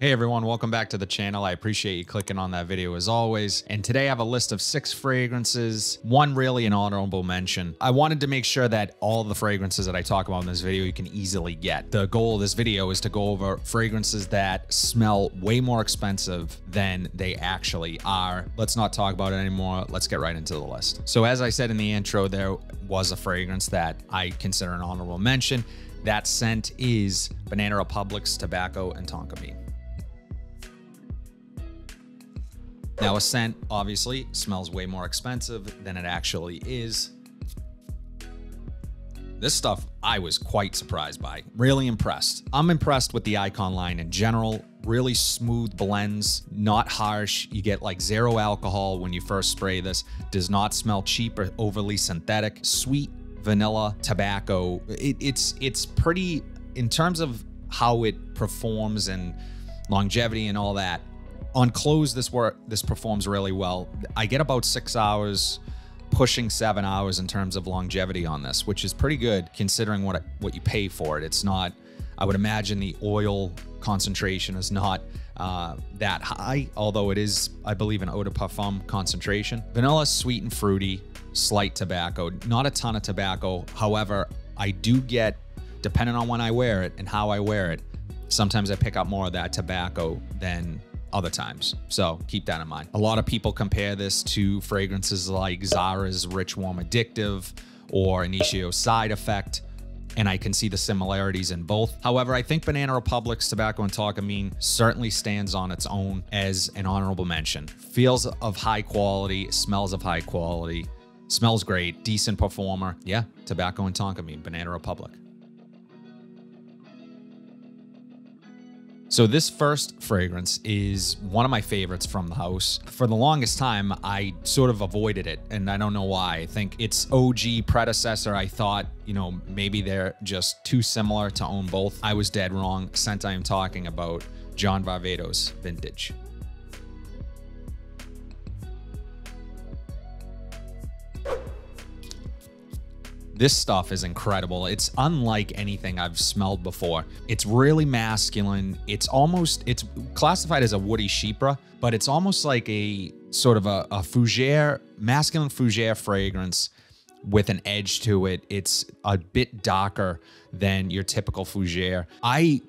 Hey everyone, welcome back to the channel. I appreciate you clicking on that video as always. And today I have a list of six fragrances, one really an honorable mention. I wanted to make sure that all the fragrances that I talk about in this video you can easily get. The goal of this video is to go over fragrances that smell way more expensive than they actually are. Let's not talk about it anymore. Let's get right into the list. So as I said in the intro, there was a fragrance that I consider an honorable mention. That scent is Banana Republic's Tobacco and Tonka Bean. Now, a scent obviously smells way more expensive than it actually is. This stuff I was quite surprised by, really impressed. I'm impressed with the Icon line in general. Really smooth blends, not harsh. You get like zero alcohol when you first spray this. Does not smell cheap or overly synthetic. Sweet vanilla tobacco. It, it's it's pretty in terms of how it performs and longevity and all that on close this work this performs really well. I get about six hours pushing seven hours in terms of longevity on this which is pretty good considering what what you pay for it. It's not i would imagine the oil concentration is not uh, that high although it is i believe an eau de parfum concentration. Vanilla sweet and fruity slight tobacco not a ton of tobacco. However i do get depending on when i wear it and how i wear it sometimes i pick up more of that tobacco than other times. So keep that in mind. A lot of people compare this to fragrances like Zara's Rich Warm Addictive or Initio Side Effect and I can see the similarities in both. However, I think Banana Republic's Tobacco and Tonka certainly stands on its own as an honorable mention. Feels of high quality, smells of high quality, smells great, decent performer. Yeah, Tobacco and Tonka Banana Republic. So this first fragrance is one of my favorites from the house. For the longest time, I sort of avoided it, and I don't know why. I think it's OG predecessor. I thought, you know, maybe they're just too similar to own both. I was dead wrong. Scent I am talking about, John Varvatos Vintage. This stuff is incredible. It's unlike anything I've smelled before. It's really masculine. It's almost, it's classified as a woody chypre, but it's almost like a sort of a, a fougere, masculine fougere fragrance with an edge to it. It's a bit darker than your typical fougere. I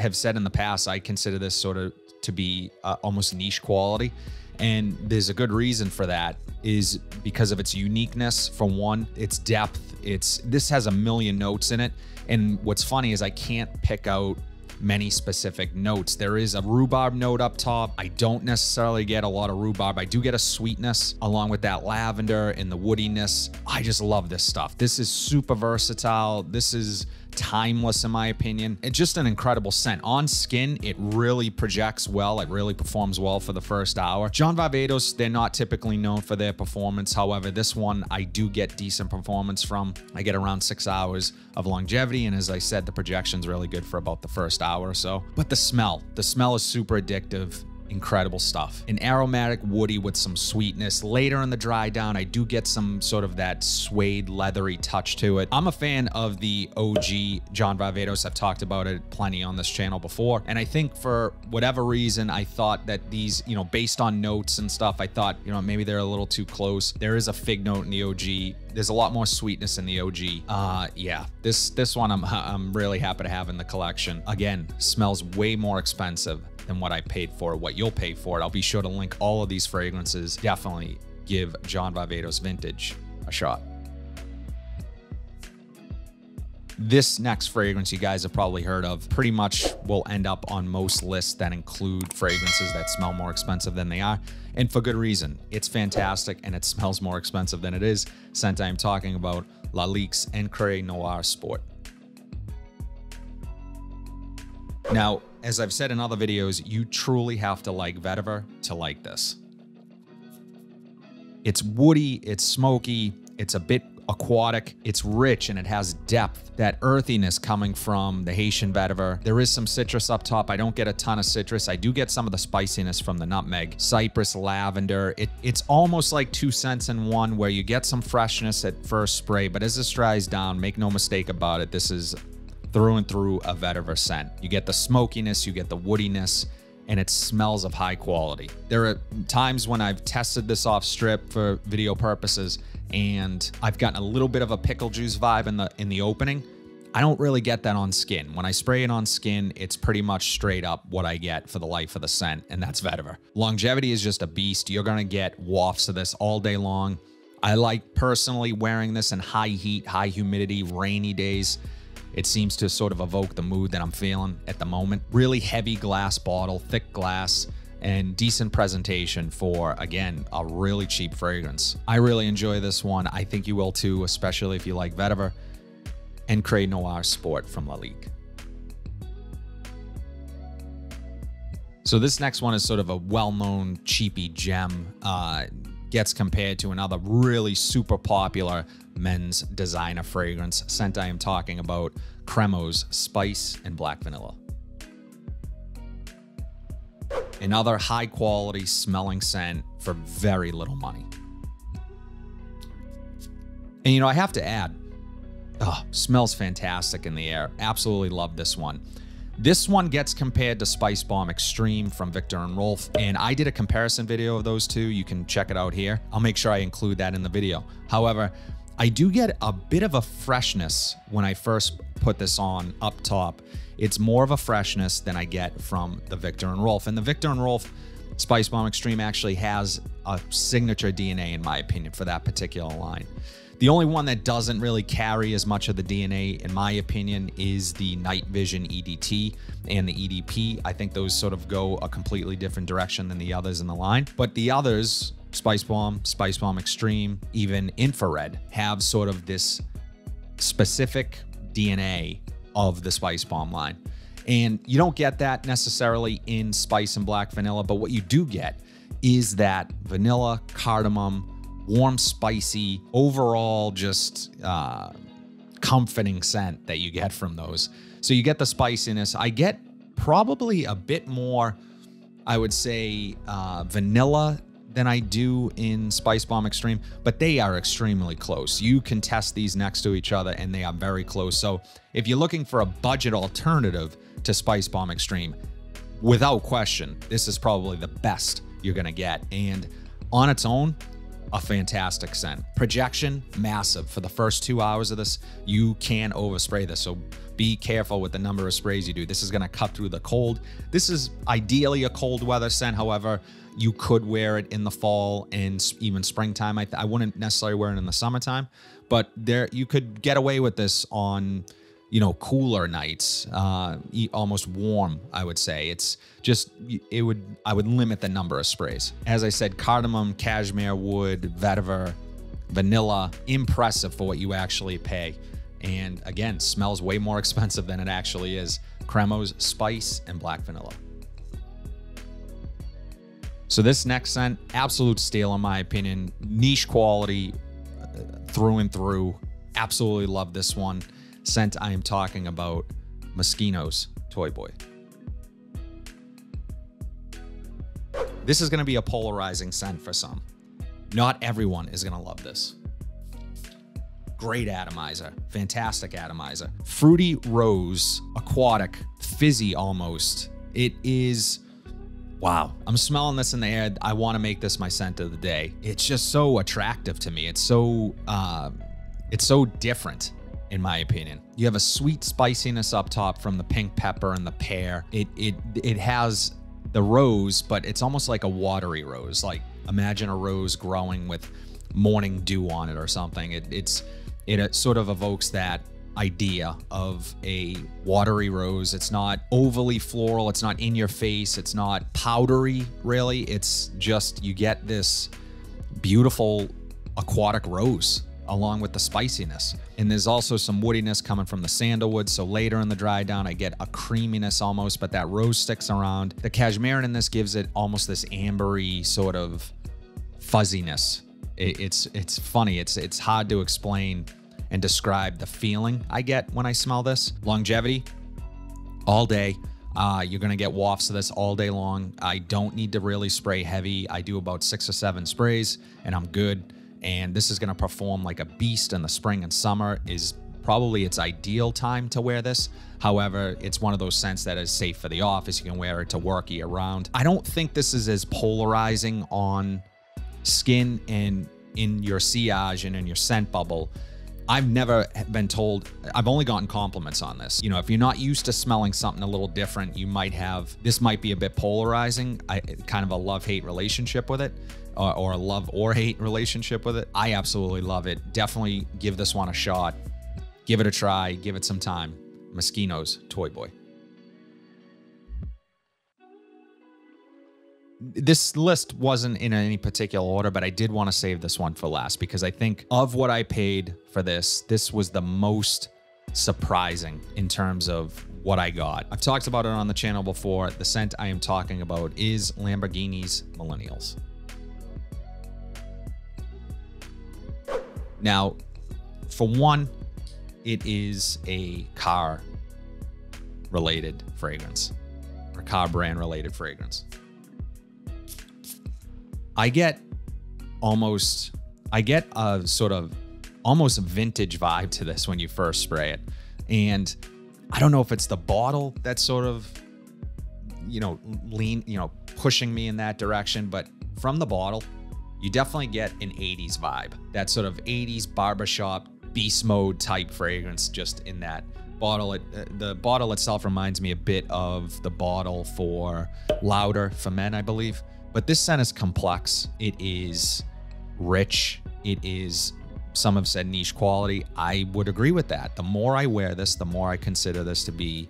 have said in the past, I consider this sort of to be uh, almost niche quality. And there's a good reason for that is because of its uniqueness. For one, its depth. It's this has a million notes in it. And what's funny is I can't pick out many specific notes. There is a rhubarb note up top. I don't necessarily get a lot of rhubarb. I do get a sweetness along with that lavender and the woodiness. I just love this stuff. This is super versatile. This is timeless in my opinion. It's just an incredible scent. On skin, it really projects well. It really performs well for the first hour. John Varvatos, they're not typically known for their performance. However, this one I do get decent performance from. I get around six hours of longevity. And as I said, the projection's really good for about the first hour or so. But the smell, the smell is super addictive incredible stuff. An aromatic woody with some sweetness. Later in the dry down, I do get some sort of that suede leathery touch to it. I'm a fan of the OG John Varvatos. I've talked about it plenty on this channel before. And I think for whatever reason, I thought that these, you know, based on notes and stuff, I thought, you know, maybe they're a little too close. There is a fig note in the OG. There's a lot more sweetness in the OG. Uh, yeah, this this one I'm I'm really happy to have in the collection. Again, smells way more expensive than what I paid for, what you'll pay for it. I'll be sure to link all of these fragrances. Definitely give John Varvatos Vintage a shot. This next fragrance you guys have probably heard of pretty much will end up on most lists that include fragrances that smell more expensive than they are. And for good reason. It's fantastic and it smells more expensive than it is. Scent I'm talking about, La Lalique's Encre Noire Sport. Now, as I've said in other videos, you truly have to like vetiver to like this. It's woody, it's smoky, it's a bit aquatic, it's rich and it has depth, that earthiness coming from the Haitian vetiver. There is some citrus up top. I don't get a ton of citrus. I do get some of the spiciness from the nutmeg, cypress, lavender. It, it's almost like two scents in one where you get some freshness at first spray, but as this dries down, make no mistake about it, this is through and through a vetiver scent. You get the smokiness, you get the woodiness, and it smells of high quality. There are times when I've tested this off strip for video purposes and I've gotten a little bit of a pickle juice vibe in the in the opening. I don't really get that on skin. When I spray it on skin, it's pretty much straight up what I get for the life of the scent, and that's vetiver. Longevity is just a beast. You're gonna get wafts of this all day long. I like personally wearing this in high heat, high humidity, rainy days. It seems to sort of evoke the mood that I'm feeling at the moment. Really heavy glass bottle, thick glass, and decent presentation for, again, a really cheap fragrance. I really enjoy this one. I think you will too, especially if you like vetiver and Encre Noire Sport from Lalique. So this next one is sort of a well-known cheapy gem. Uh, gets compared to another really super popular men's designer fragrance scent I am talking about, Cremo's Spice and Black Vanilla. Another high quality smelling scent for very little money. And you know, I have to add, oh, smells fantastic in the air. Absolutely love this one. This one gets compared to Spicebomb Extreme from Viktor and Rolf, and I did a comparison video of those two. You can check it out here. I'll make sure I include that in the video. However, I do get a bit of a freshness when I first put this on up top. It's more of a freshness than I get from the Viktor and Rolf. And the Viktor and Rolf Spicebomb Extreme actually has a signature DNA, in my opinion, for that particular line. The only one that doesn't really carry as much of the DNA, in my opinion, is the Night Vision EDT and the EDP. I think those sort of go a completely different direction than the others in the line. But the others, Spicebomb, Spice Bomb Extreme, even Infrared, have sort of this specific DNA of the Spicebomb line. And you don't get that necessarily in Spice and Black Vanilla, but what you do get is that vanilla, cardamom, warm, spicy, overall just uh, comforting scent that you get from those. So you get the spiciness. I get probably a bit more, I would say, uh, vanilla than I do in Spicebomb Extreme, but they are extremely close. You can test these next to each other and they are very close. So if you're looking for a budget alternative to Spicebomb Extreme, without question, this is probably the best you're to get. And on its own, a fantastic scent. Projection, massive. For the first two hours of this, you can overspray this. So be careful with the number of sprays you do. This is going to cut through the cold. This is ideally a cold weather scent. However, you could wear it in the fall and even springtime. I, I wouldn't necessarily wear it in the summertime, but there you could get away with this on you know, cooler nights, uh, almost warm, I would say. It's just, it would, I would limit the number of sprays. As I said, cardamom, cashmere wood, vetiver, vanilla, impressive for what you actually pay. And again, smells way more expensive than it actually is. Cremo's Spice and Black Vanilla. So this next scent, absolute steal in my opinion. Niche quality uh, through and through. Absolutely love this one scent I am talking about Moschino's Toy Boy. This is going to be a polarizing scent for some. Not everyone is going to love this. Great atomizer, fantastic atomizer. Fruity rose, aquatic, fizzy almost. It is, wow. I'm smelling this in the air. I want to make this my scent of the day. It's just so attractive to me. It's so, uh, it's so different in my opinion. You have a sweet spiciness up top from the pink pepper and the pear. It it it has the rose, but it's almost like a watery rose. Like imagine a rose growing with morning dew on it or something. It it's it sort of evokes that idea of a watery rose. It's not overly floral, it's not in your face, it's not powdery really. It's just you get this beautiful aquatic rose along with the spiciness. And there's also some woodiness coming from the sandalwood. So later in the dry down, I get a creaminess almost, but that rose sticks around. The cashmere in this gives it almost this ambery sort of fuzziness. it's it's funny. It's it's hard to explain and describe the feeling I get when I smell this. Longevity, all day. Uh, you're going to get wafts of this all day long. I don't need to really spray heavy. I do about six or seven sprays and I'm good and this is going to perform like a beast in the spring and summer is probably its ideal time to wear this. However, it's one of those scents that is safe for the office. You can wear it to work year round. I don't think this is as polarizing on skin and in your sillage and in your scent bubble I've never been told, I've only gotten compliments on this. You know, if you're not used to smelling something a little different, you might have, this might be a bit polarizing, I, kind of a love hate relationship with it. Or, or a love or hate relationship with it. I absolutely love it. Definitely give this one a shot. Give it a try. Give it some time. Moschino's Toy Boy. This list wasn't in any particular order, but I did want to save this one for last because I think of what I paid for this, this was the most surprising in terms of what I got. I've talked about it on the channel before. The scent I am talking about is Lamborghini's Millennials. Now, for one, it is a car related fragrance or car brand related fragrance. I get almost, I get a sort of almost vintage vibe to this when you first spray it. And I don't know if it's the bottle that's sort of, you know, lean, you know, pushing me in that direction, but from the bottle, you definitely get an 80s vibe. That sort of 80s barbershop beast mode type fragrance just in that bottle. It, uh, the bottle itself reminds me a bit of the bottle for Lauder for Men, I believe. But this scent is complex. It is rich. It is, some have said niche quality. I would agree with that. The more I wear this, the more I consider this to be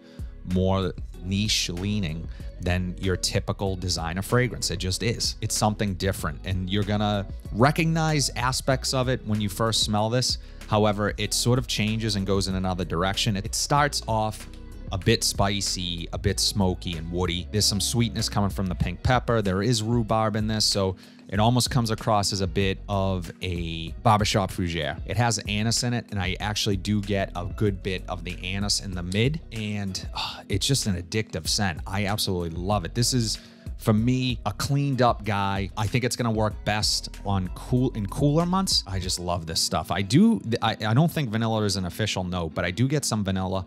more niche leaning than your typical designer fragrance. It just is. It's something different. And you're going to recognize aspects of it when you first smell this. However, it sort of changes and goes in another direction. It starts off a bit spicy, a bit smoky and woody. There's some sweetness coming from the pink pepper. There is rhubarb in this, so it almost comes across as a bit of a barbershop fougere. It has anise in it, and I actually do get a good bit of the anise in the mid, and uh, it's just an addictive scent. I absolutely love it. This is for me, a cleaned up guy. I think it's gonna work best on cool in cooler months. I just love this stuff. I do. I, I don't think vanilla is an official note, but I do get some vanilla.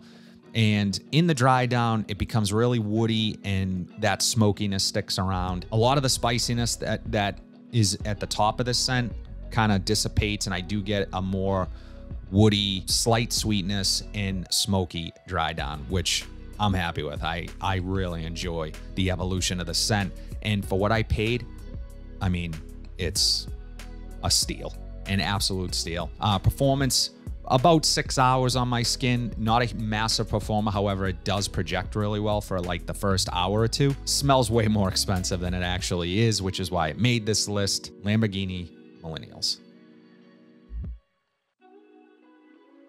And in the dry down, it becomes really woody and that smokiness sticks around. A lot of the spiciness that, that is at the top of the scent kind of dissipates and I do get a more woody, slight sweetness and smoky dry down, which I'm happy with. I, I really enjoy the evolution of the scent. And for what I paid, I mean, it's a steal, an absolute steal. Uh, performance, about six hours on my skin. Not a massive performer, however, it does project really well for like the first hour or two. Smells way more expensive than it actually is, which is why it made this list. Lamborghini Millennials.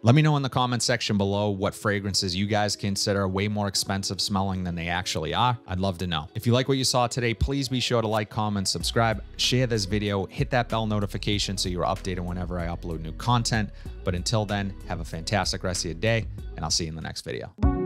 Let me know in the comment section below what fragrances you guys consider way more expensive smelling than they actually are. I'd love to know. If you like what you saw today, please be sure to like, comment, subscribe, share this video, hit that bell notification so you're updated whenever I upload new content. But until then, have a fantastic rest of your day, and I'll see you in the next video.